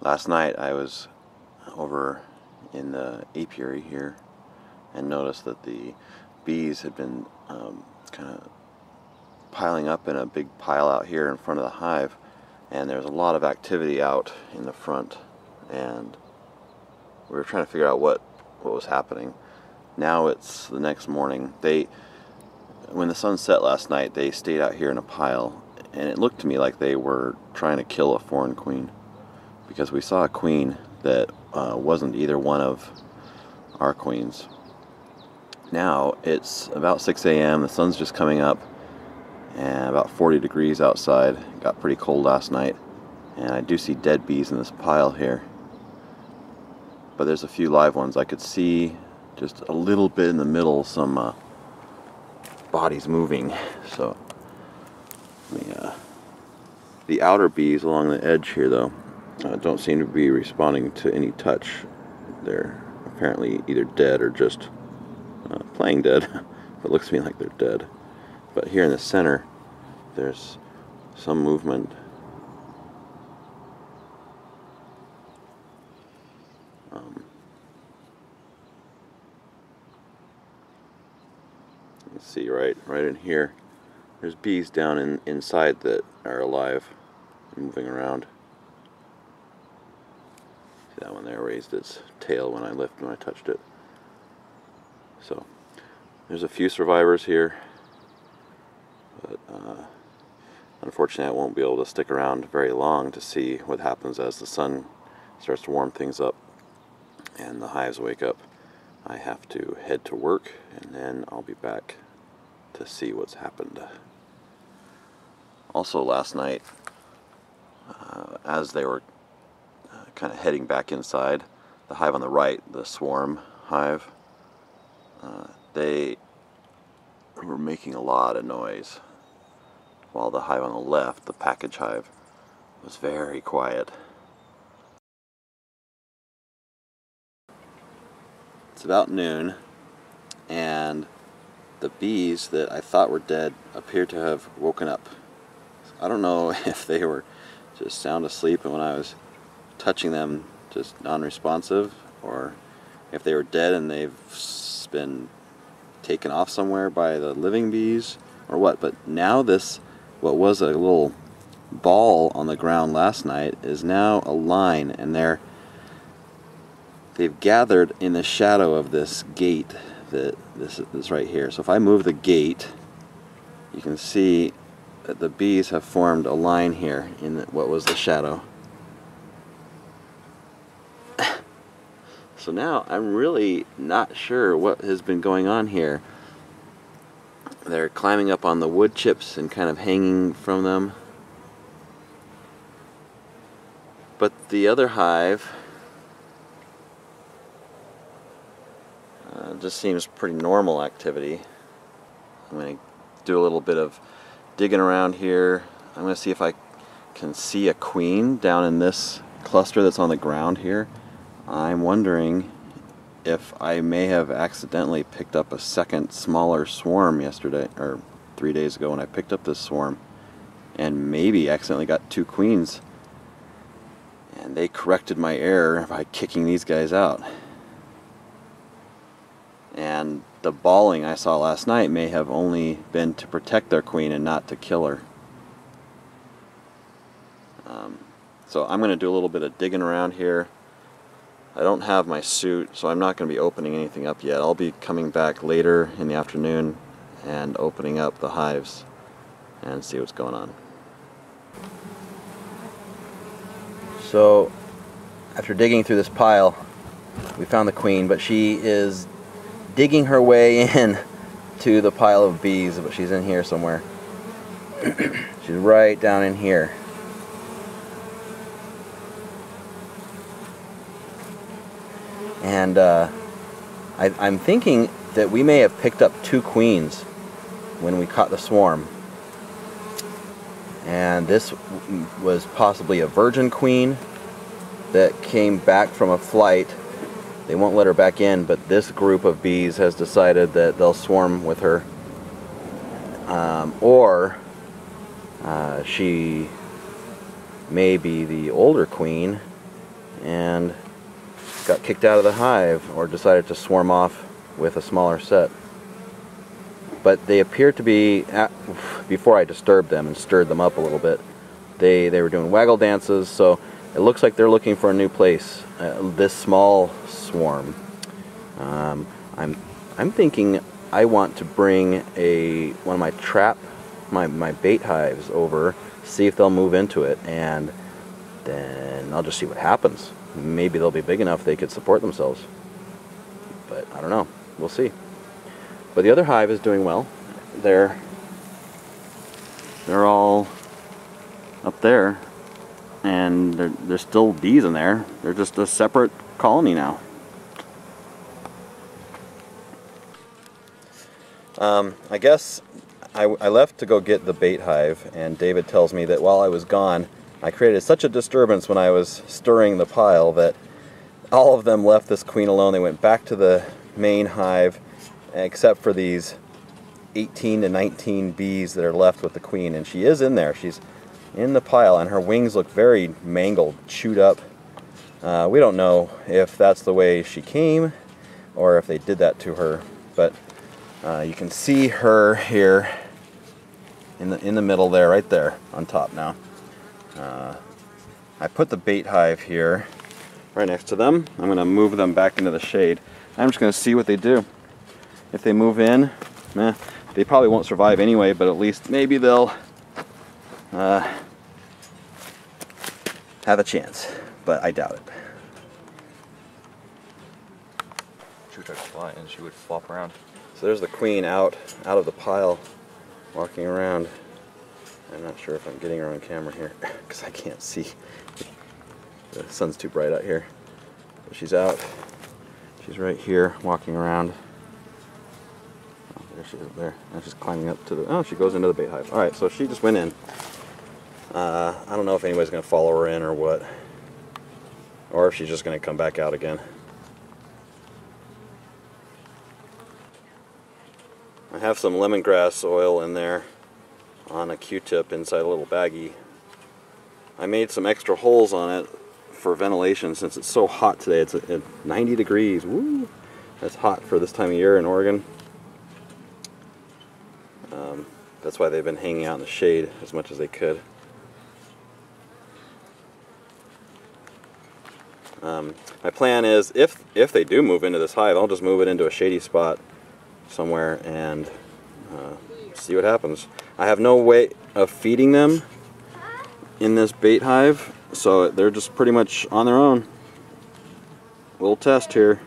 Last night I was over in the apiary here and noticed that the bees had been um, kind of piling up in a big pile out here in front of the hive and there's a lot of activity out in the front and we were trying to figure out what what was happening. Now it's the next morning. They when the sun set last night they stayed out here in a pile and it looked to me like they were trying to kill a foreign queen because we saw a queen that uh, wasn't either one of our queens. Now it's about 6 a.m. The sun's just coming up, and about 40 degrees outside. It got pretty cold last night, and I do see dead bees in this pile here. But there's a few live ones. I could see just a little bit in the middle some uh, bodies moving. So the uh, the outer bees along the edge here, though, uh, don't seem to be responding to any touch. They're apparently either dead or just uh, playing dead. it looks to me like they're dead. But here in the center, there's some movement. Um, you see right, right in here. There's bees down in, inside that are alive, moving around. That one there raised its tail when I lifted when I touched it. So there's a few survivors here, but uh, unfortunately I won't be able to stick around very long to see what happens as the sun starts to warm things up and the hives wake up. I have to head to work and then I'll be back to see what's happened. Also last night, uh, as they were kind of heading back inside. The hive on the right, the swarm hive, uh, they were making a lot of noise, while the hive on the left, the package hive, was very quiet. It's about noon, and the bees that I thought were dead appear to have woken up. I don't know if they were just sound asleep and when I was touching them just non-responsive or if they were dead and they've been taken off somewhere by the living bees or what. But now this what was a little ball on the ground last night is now a line and they're they've gathered in the shadow of this gate that this is right here. So if I move the gate you can see that the bees have formed a line here in what was the shadow So now I'm really not sure what has been going on here. They're climbing up on the wood chips and kind of hanging from them. But the other hive uh, just seems pretty normal activity. I'm going to do a little bit of digging around here. I'm going to see if I can see a queen down in this cluster that's on the ground here. I'm wondering if I may have accidentally picked up a second smaller swarm yesterday or three days ago when I picked up this swarm and maybe accidentally got two queens. And they corrected my error by kicking these guys out. And the balling I saw last night may have only been to protect their queen and not to kill her. Um, so I'm going to do a little bit of digging around here I don't have my suit, so I'm not going to be opening anything up yet. I'll be coming back later in the afternoon and opening up the hives and see what's going on. So, after digging through this pile, we found the queen, but she is digging her way in to the pile of bees, but she's in here somewhere. she's right down in here. And uh, I, I'm thinking that we may have picked up two queens when we caught the swarm. And this was possibly a virgin queen that came back from a flight. They won't let her back in, but this group of bees has decided that they'll swarm with her. Um, or uh, she may be the older queen and got kicked out of the hive or decided to swarm off with a smaller set. But they appear to be, at, before I disturbed them and stirred them up a little bit, they, they were doing waggle dances, so it looks like they're looking for a new place, uh, this small swarm. Um, I'm, I'm thinking I want to bring a one of my trap, my, my bait hives over, see if they'll move into it, and then I'll just see what happens. Maybe they'll be big enough they could support themselves. But I don't know. We'll see. But the other hive is doing well. They're they're all up there, and there's still bees in there. They're just a separate colony now. Um, I guess I, I, left to go get the bait hive, and David tells me that while I was gone, I created such a disturbance when I was stirring the pile that all of them left this queen alone. They went back to the main hive, except for these 18 to 19 bees that are left with the queen. And she is in there. She's in the pile, and her wings look very mangled, chewed up. Uh, we don't know if that's the way she came or if they did that to her, but uh, you can see her here in the in the middle there, right there on top now. Uh, I put the bait hive here right next to them. I'm going to move them back into the shade. I'm just going to see what they do. If they move in, eh, they probably won't survive anyway, but at least maybe they'll uh, have a chance. But I doubt it. She would try to fly and she would flop around. So there's the queen out, out of the pile, walking around. I'm not sure if I'm getting her on camera here because I can't see. The sun's too bright out here. But she's out. She's right here walking around. Oh, there she is there. And she's climbing up to the, oh, she goes into the bait hive. All right, so she just went in. Uh, I don't know if anybody's going to follow her in or what. Or if she's just going to come back out again. I have some lemongrass oil in there on a q-tip inside a little baggie. I made some extra holes on it for ventilation since it's so hot today. It's at 90 degrees. Woo! That's hot for this time of year in Oregon. Um, that's why they've been hanging out in the shade as much as they could. Um, my plan is if if they do move into this hive, I'll just move it into a shady spot somewhere and uh, see what happens. I have no way of feeding them in this bait hive, so they're just pretty much on their own. We'll test here.